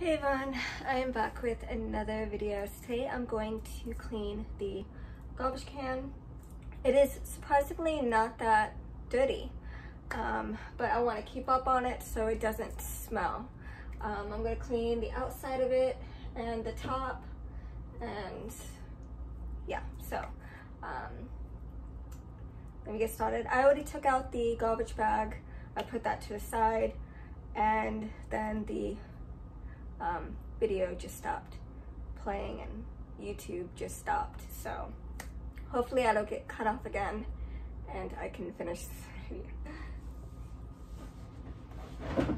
Hey everyone, I am back with another video. Today I'm going to clean the garbage can. It is surprisingly not that dirty, um, but I want to keep up on it so it doesn't smell. Um, I'm going to clean the outside of it and the top and yeah, so um, let me get started. I already took out the garbage bag. I put that to the side and then the um, video just stopped playing and YouTube just stopped. So hopefully I don't get cut off again and I can finish this video.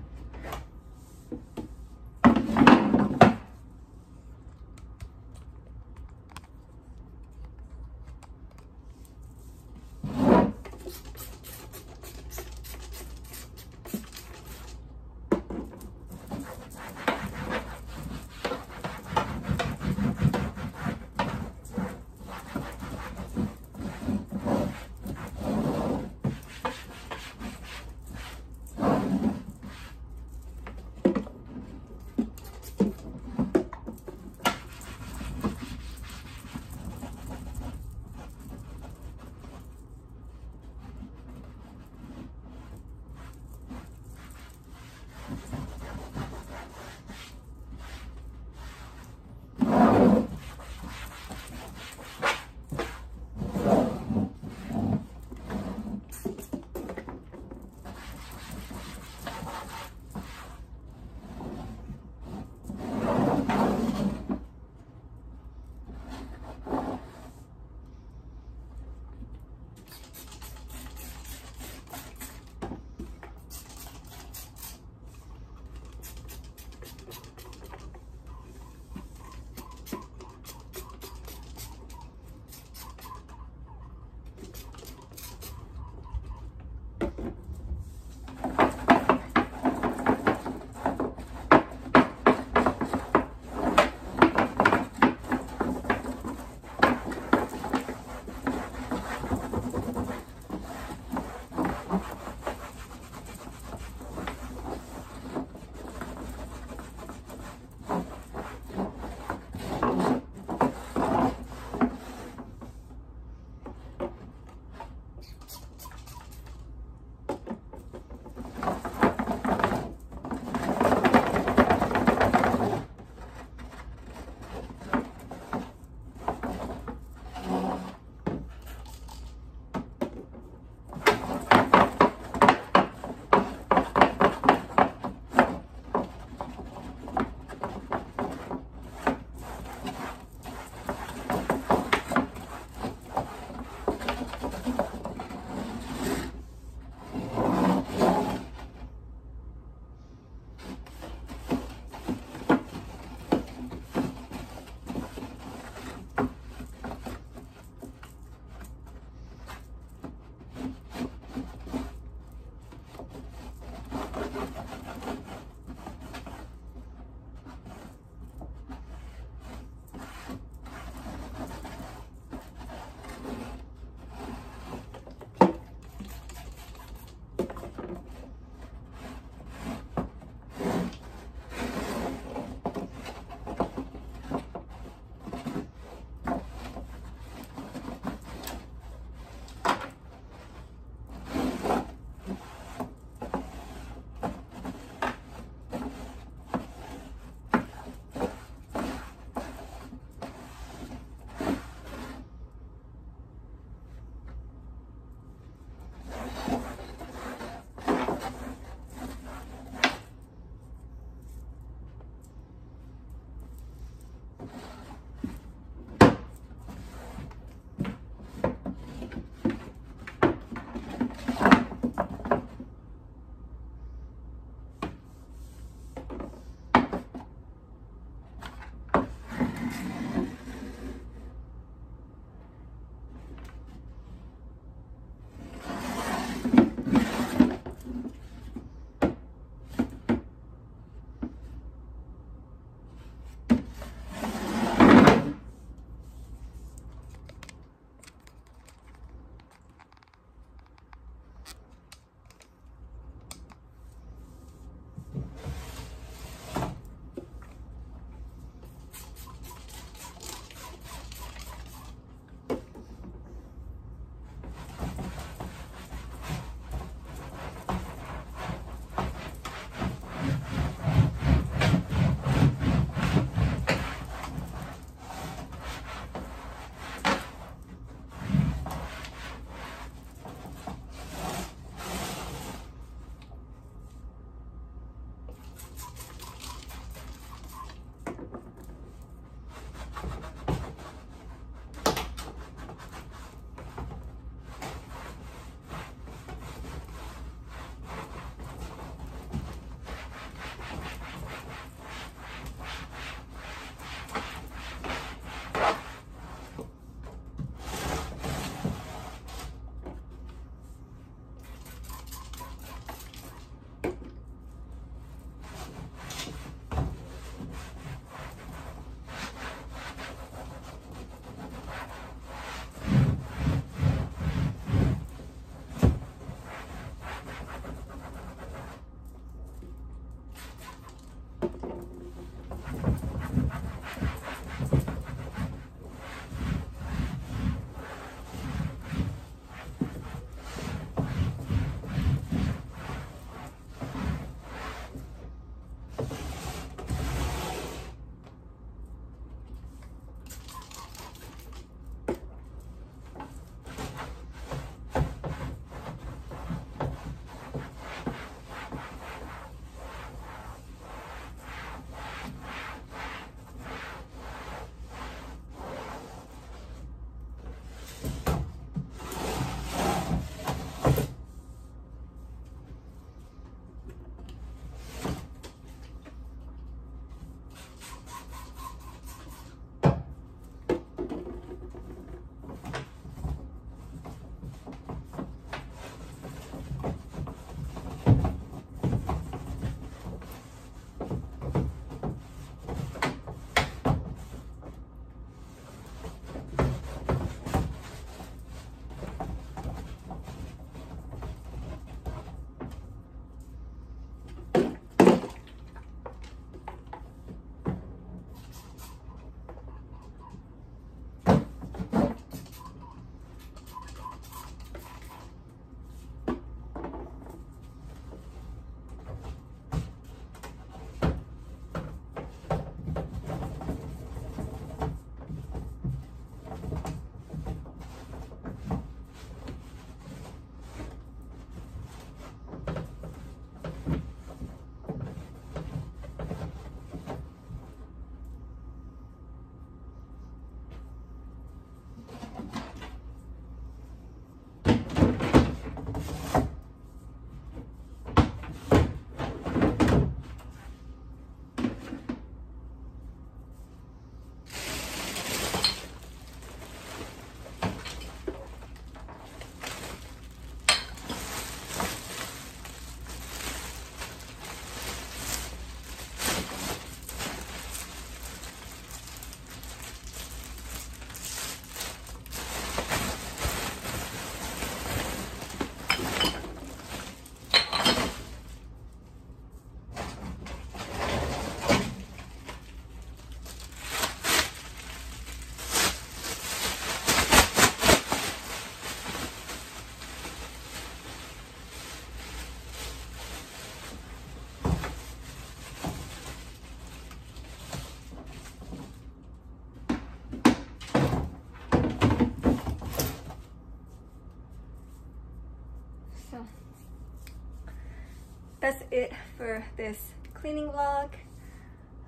that's it for this cleaning vlog.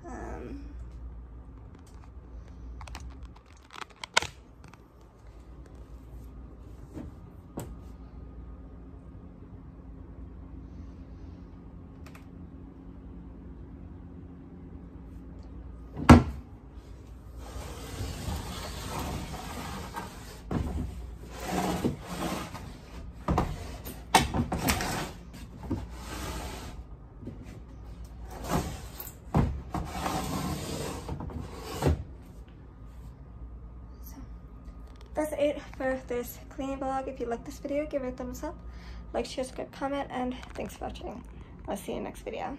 Um, that's it for this cleaning vlog. If you like this video, give it a thumbs up, like, share, subscribe, comment, and thanks for watching. I'll see you next video.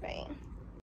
Bye.